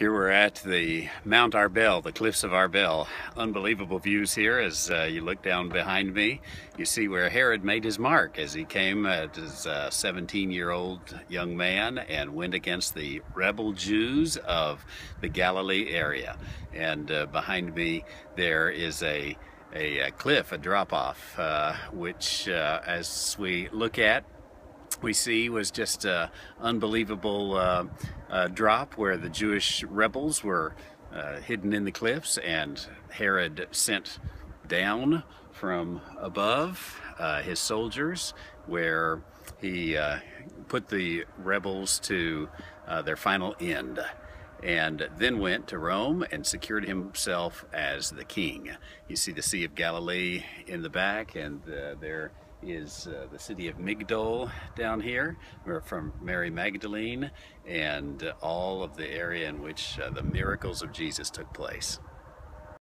Here we're at the Mount Arbel, the cliffs of Arbel. Unbelievable views here as uh, you look down behind me. You see where Herod made his mark as he came as a 17 year old young man and went against the rebel Jews of the Galilee area. And uh, behind me there is a, a, a cliff, a drop off, uh, which uh, as we look at, we see was just an unbelievable uh, uh, drop where the Jewish rebels were uh, hidden in the cliffs and Herod sent down from above uh, his soldiers where he uh, put the rebels to uh, their final end and then went to Rome and secured himself as the king. You see the Sea of Galilee in the back and there is uh, the city of Migdal down here. We're from Mary Magdalene and uh, all of the area in which uh, the miracles of Jesus took place.